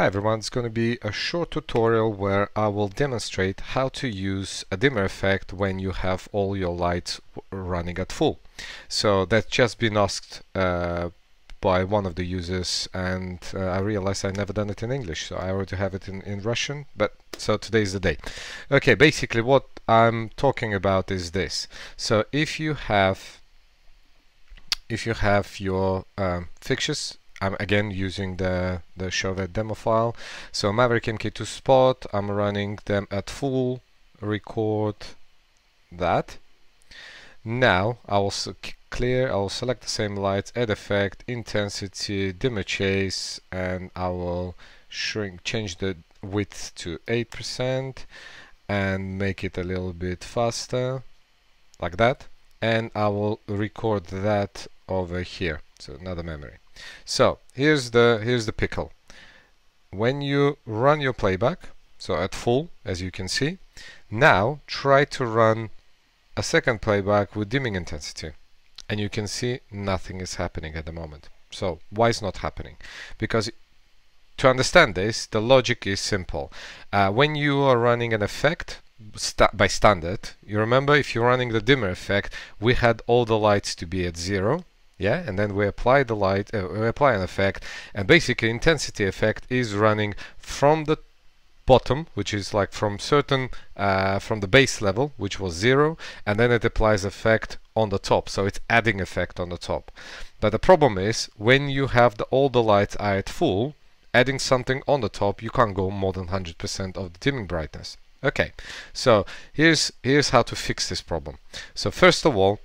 Hi everyone, it's going to be a short tutorial where I will demonstrate how to use a dimmer effect when you have all your lights running at full. So that's just been asked uh, by one of the users and uh, I realized I never done it in English so I already have it in, in Russian but so today's the day. Okay, basically what I'm talking about is this. So if you have if you have your um, fixtures I'm again using the, the Chauvet demo file. So Maverick MK2 Spot, I'm running them at full, record that. Now I will clear, I will select the same lights, add effect, intensity, dimmer chase, and I will shrink, change the width to 8% and make it a little bit faster, like that. And I will record that over here, so another memory. So here's the here's the pickle. When you run your playback, so at full, as you can see, now try to run a second playback with dimming intensity. And you can see nothing is happening at the moment. So why is not happening? Because to understand this, the logic is simple. Uh, when you are running an effect by standard, you remember if you're running the dimmer effect, we had all the lights to be at zero yeah and then we apply the light uh, we apply an effect and basically intensity effect is running from the bottom which is like from certain uh, from the base level which was zero and then it applies effect on the top. So it's adding effect on the top. But the problem is when you have the all the lights are at full adding something on the top you can't go more than 100% of the dimming brightness. Okay so here's here's how to fix this problem. So first of all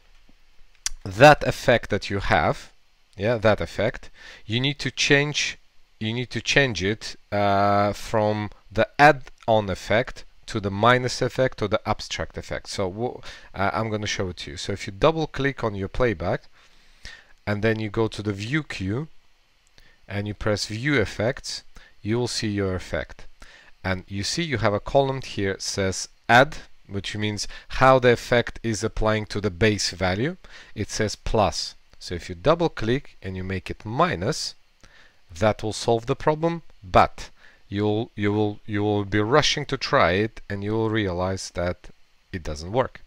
that effect that you have, yeah, that effect, you need to change you need to change it uh, from the add-on effect to the minus effect or the abstract effect. So uh, I'm going to show it to you. So if you double click on your playback and then you go to the view cue and you press view effects, you will see your effect. And you see you have a column here says add which means how the effect is applying to the base value. It says plus. So if you double click and you make it minus, that will solve the problem, but you'll you will you will be rushing to try it and you will realize that it doesn't work.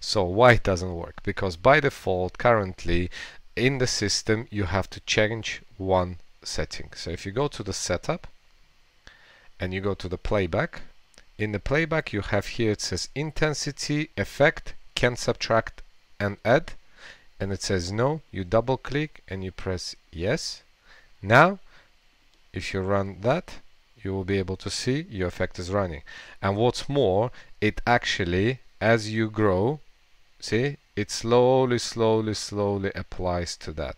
So why it doesn't work? Because by default currently in the system you have to change one setting. So if you go to the setup and you go to the playback in the playback you have here it says intensity effect can subtract and add. And it says no you double click and you press yes. Now if you run that you will be able to see your effect is running. And what's more it actually as you grow see it slowly slowly slowly applies to that.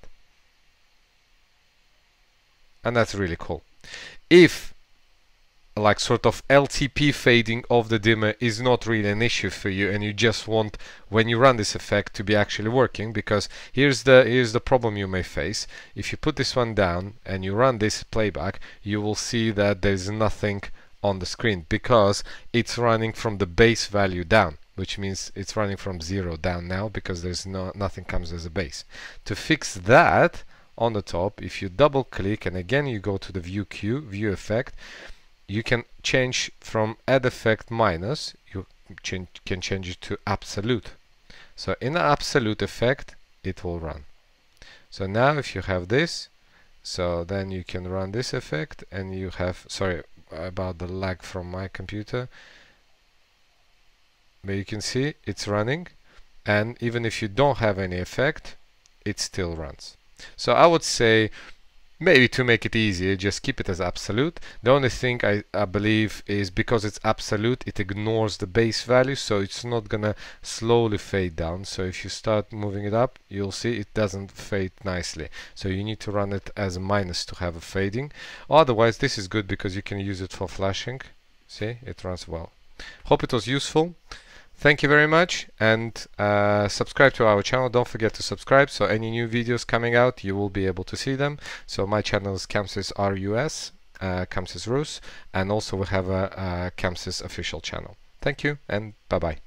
And that's really cool. If like sort of LTP fading of the dimmer is not really an issue for you and you just want when you run this effect to be actually working because here's the here's the problem you may face. If you put this one down and you run this playback you will see that there's nothing on the screen because it's running from the base value down which means it's running from zero down now because there's no nothing comes as a base. To fix that on the top if you double click and again you go to the view cue view effect you can change from add effect minus you can change it to absolute. So in the absolute effect it will run. So now if you have this so then you can run this effect and you have sorry about the lag from my computer. But you can see it's running and even if you don't have any effect it still runs. So I would say Maybe to make it easier, just keep it as absolute. The only thing I, I believe is because it's absolute, it ignores the base value, so it's not gonna slowly fade down. So if you start moving it up, you'll see it doesn't fade nicely. So you need to run it as a minus to have a fading. Otherwise, this is good because you can use it for flashing. See, it runs well. Hope it was useful. Thank you very much and uh, subscribe to our channel. Don't forget to subscribe so any new videos coming out you will be able to see them. So my channel is ChamSys RUS, uh, Rus and also we have a, a official channel. Thank you and bye bye.